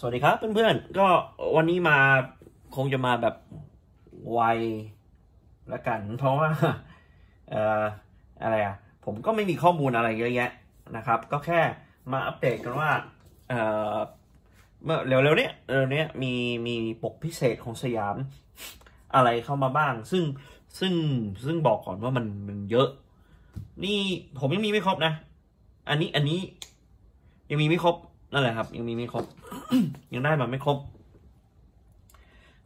สวัสดีครับเพื่อนๆ ก็วันนี้มาคงจะมาแบบไวละกัน เพราะว่าเอ่ออะไรอะ ผมก็ไม่มีข้อมูลอะไรเยอะแยะนะครับ ก็แค่มาอัปเดตกันว่าเอ่อเมื่อเร็วๆเนี้ยเร็วๆเนี้ยมีมีปกพิเศษของสยามอะไรเข้ามาบ้าง ซึ่งซึ่งซึ่งบอกก่อนว่ามันมันเยอะ นี่ผมยังมีไม่ครบนะ อันนี้อันนี้ยังมีไม่ครบ นั่นแหละครับ ยังมีไม่ครบ ยังได้มาไม่ครบ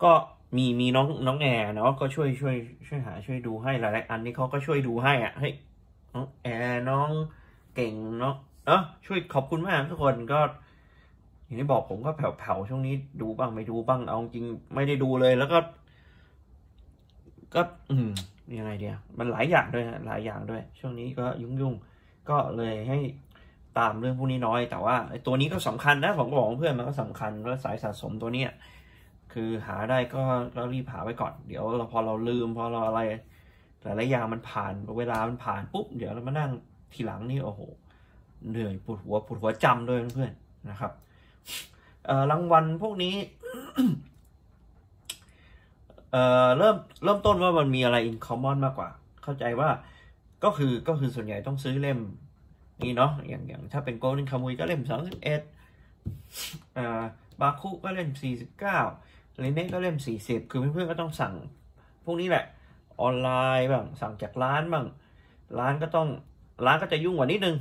ก็มีมีน้องน้องแอร์เนาะก็ช่วยช่วยช่วยหา ช่วยดูให้หลายๆอันนี้เขาก็ช่วยดูให้อะเฮ้ยน้องแอร์น้องเก่งเนาะเออช่วยขอบคุณมากทุกคนก็ อย่างที่บอกผมก็แผ่วๆช่วงนี้ดูบ้างไม่ดูบ้างเอาจริงไม่ได้ดูเลยแล้วก็ ก็ อืมยังไงเดียมันหลายอย่างด้วยฮะหลายอย่างด้วย ช่วงนี้ก็ยุ่งๆก็เลยให้ ตามเรื่องพวกนี้น้อย แต่ว่าตัวนี้ก็สำคัญนะผมก็บอกเพื่อนมันก็สำคัญว่าสายสะสมตัวเนี้ยคือหาได้ก็เรารีบหาไว้ก่อน เดี๋ยวเราพอเราลืมพอเราอะไรหลายๆอย่างมันผ่านเวลามันผ่านปุ๊บเดี๋ยวเรามานั่งทีหลังนี่โอ้โหเหนื่อยปวดหัวปวดหัวจำด้วยเพื่อนๆนะครับเอรางวัลพวกนี้เอเริ่มเริ่มต้นว่ามันมีอะไร in common มากกว่า เข้าใจว่าก็คือก็คือส่วนใหญ่ต้องซื้อเล่ม นี้เนาะอย่างอย่างถ้าเป็น golden kamuy ก็เล่มสามสิบเอ็ดบาคุก็เล่มสี่สิบเก้าเลเน่ก็เล่มสี่สิบคือเพื่อนๆก็ต้องสั่ง พวกนี้แหละออนไลน์บ้างสั่งจากร้านบ้างร้านก็ต้องร้านก็จะยุ่งกว่านิดนึง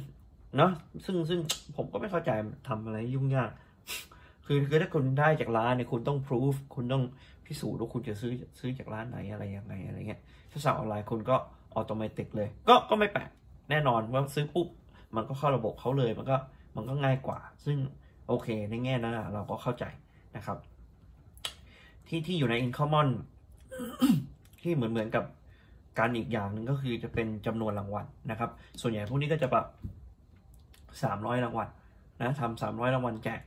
เนาะซึ่งซึ่งผมก็ไม่เข้าใจทำอะไรยุ่งยาก คือคือถ้าคุณได้จากร้านเนี่ยคุณต้องพิสูจน์คุณต้องพิสูจน์ว่าคุณจะซื้อซื้อจากร้านไหนอะไรยังไงอะไรเงี้ยถ้าสั่งออนไลน์คุณก็ automatic เลย ก็ก็ไม่แปลกแน่นอนว่าซื้อปุ๊บ มันก็เข้าระบบเขาเลย มันก็มันก็ง่ายกว่า ซึ่งโอเคในแง่นั้นเราก็เข้าใจนะครับ ที่ที่อยู่ใน in common ที่เหมือนเหมือนกับการอีกอย่างหนึ่งก็คือจะเป็นจำนวนรางวัลนะครับ ส่วนใหญ่พวกนี้ก็จะแบบสามร้อยรางวัลนะทำสามร้อยรางวัลแจก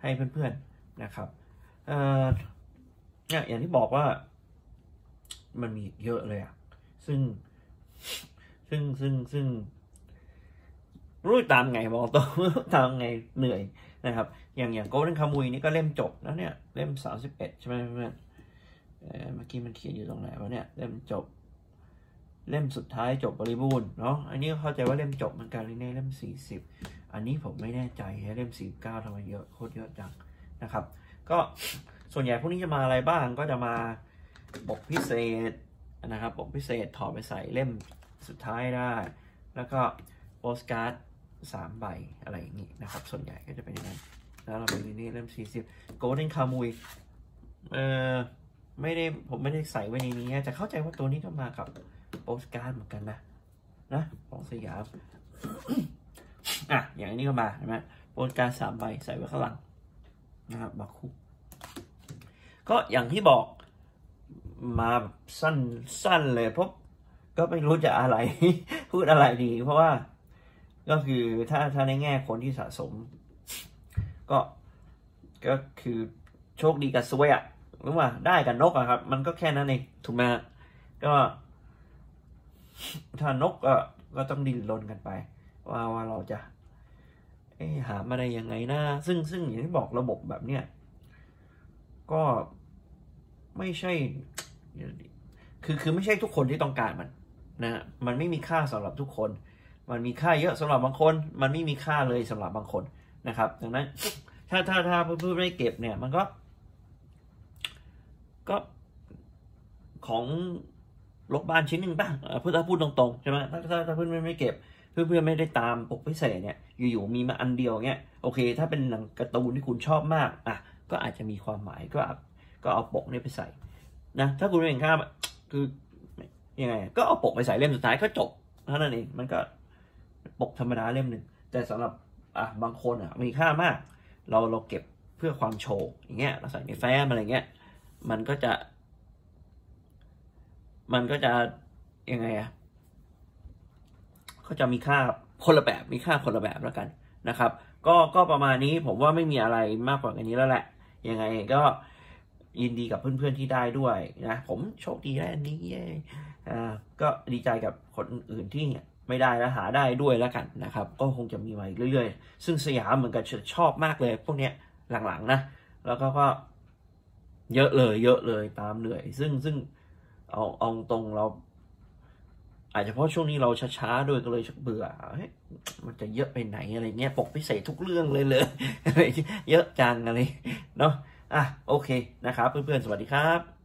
ให้เพื่อนๆนะครับเอ่อเนี่ยอย่างที่บอกว่ามันมีเยอะเลยอะซึ่งซึ่งซึ่งซึ่ง รู้ตามไงบอกตัวตามไงเหนื่อยนะครับ อย่างอย่างโกลเด้นคามุยนี่ก็เล่มจบแล้วเนี่ย เล่มสามสิบเอ็ดใช่ไหมเพื่อนเมื่อกี้มันเขียนอยู่ตรงไหนวะเนี่ย เล่มจบ เล่มสุดท้ายจบบริบูรณ์เนาะอันนี้เข้าใจว่าเล่มจบเหมันการในเล่มสี่สิบอันนี้ผมไม่แน่ใจเล่มสี่เก้าทำไมเยอะโคตรเยอะจังนะครับ ก็ส่วนใหญ่พวกนี้จะมาอะไรบ้างก็จะมาปกพิเศษนะครับปกพิเศษถอดไปใส่เล่มสุดท้ายได้ แล้วก็โปสการ์ด สามใบอะไรอย่างนี้นะครับ ส่วนใหญ่ก็จะเป็นอย่างนั้นแล้วเราไปนี่เล่มสี่สิบโกลเด้นคามุยเออไม่ได้ผมไม่ได้ใส่ไว้ในนี้แต่เข้าใจว่าตัวนี้ก็มากับโปสการ์ดเหมือนกันนะนะของสยามอะอย่างนี้ก็มาใช่ไหมโปสการ์ดสามใบใส่ไว้ข้างหลังนะครับบาคุก็อย่างที่บอกมาสั้นสั้นเลยเพราะก็ไม่รู้จะอะไร พูดอะไรดี เพราะว่า ก็คือถ้าถ้าในแง่คนที่สะสม ก็ก็คือโชคดีกับซวยอะรือว่าได้กับนกอะครับ มันก็แค่นั้นเองถูกไหมก็ถ้านกก็ก็ต้องดิ้นรนกันไป ว่าว่าเราจะเอ๊หามาได้ยังไงนะซึ่งซึ่งอย่างที่บอกระบบแบบเนี้ยก็ไม่ใช่ คือคือไม่ใช่ทุกคนที่ต้องการมันนะมันไม่มีค่าสำหรับทุกคน มันมีค่าเยอะสำหรับบางคน มันไม่มีค่าเลยสำหรับบางคนนะครับ ดังนั้น ถ้าถ้าถ้าเพื่อนไม่เก็บเนี่ย มันก็ ก็ของลกบ้านชิ้นหนึ่งป่ะเพื่อถ้าพูดตรงๆใช่ไหมถ้าถ้าถ้าเพื่อนไม่เก็บ เพื่อนเพื่อนไม่ได้ตามปกพิเศษเนี่ย อยู่ๆมีมาอันเดียวเงี้ยโอเค ถ้าเป็นหนังการ์ตูนที่คุณชอบมากอะก็อาจจะมีความหมายก็ก็เอาปกนี้ไปใส่นะถ้าคุณไม่เห็นค่าคือยังไง ก็เอาปกไปใส่เล่มสุดท้ายก็จบเท่านั้นเองมันก็ ปกธรรมดาเล่มหนึ่งแต่สำหรับอะบางคนอะมีค่ามาก เราเราเก็บเพื่อความโชว์อย่างเงี้ยเราใส่ในแฟ้มอะไรเงี้ยมันก็จะ มันก็จะยังไงอะก็จะมีค่าคนละแบบมีค่าคนละแบบแล้วกันนะครับ ก็ก็ประมาณนี้ผมว่าไม่มีอะไรมากกว่านี้แล้วแหละยังไงก็ยินดีกับเพื่อนๆที่ได้ด้วยนะ ผมโชคดีได้อันนี้เย้อ่าก็ดีใจกับคนอื่นที่ ไม่ได้แล้วหาได้ด้วยแล้วกันนะครับ ก็คงจะมีมาอีกเรื่อยๆ ซึ่งสยามเหมือนกันชอบมากเลย พวกเนี้ยหลังๆนะ แล้วก็ก็เยอะเลยเยอะเลยตามเหนื่อย ซึ่งซึ่งเอาเอาตรงเรา อาจจะเพราะช่วงนี้เราช้าๆด้วยก็เลยชักเบื่อมันจะเยอะไปไหนอะไรเงี้ยปกพิเศษทุกเรื่องเลยเลยเยอะจังอะไรเนาะอะโอเคนะครับ เพื่อนๆสวัสดีครับ